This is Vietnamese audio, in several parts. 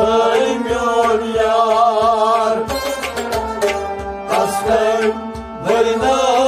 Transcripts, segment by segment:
saymıyor yar Aslen Berinaz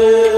Oh.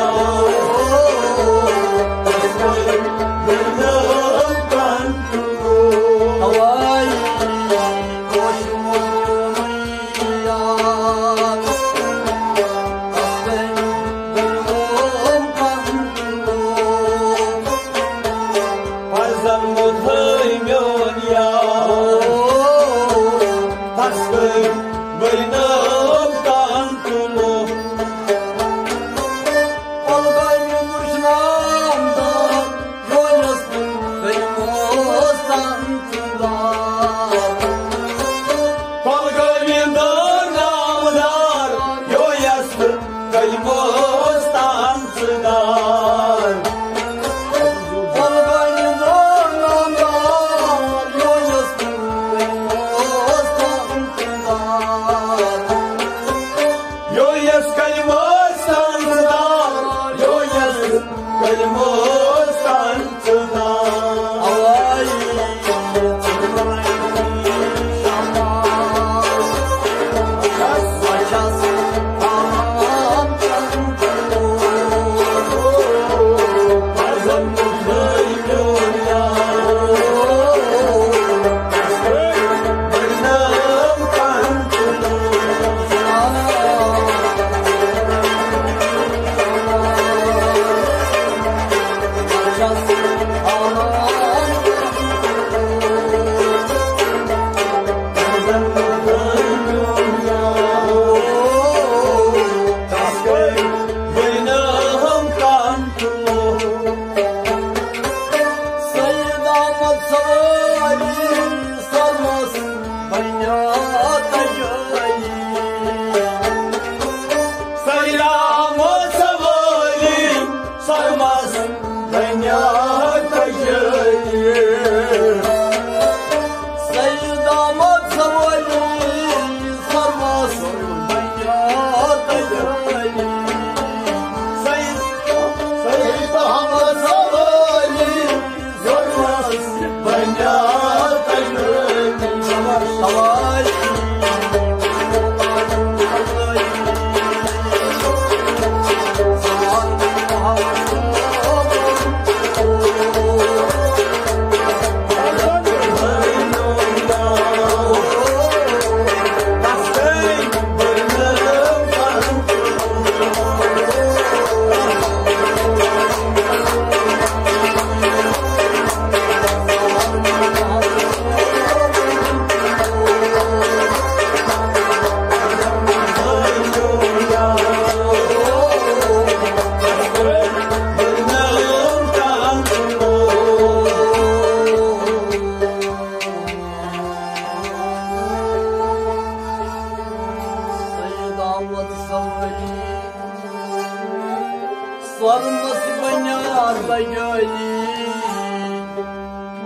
oynar da gönlüm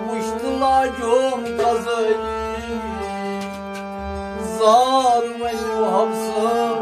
Kuştulacım kazayım Zarmış hapsım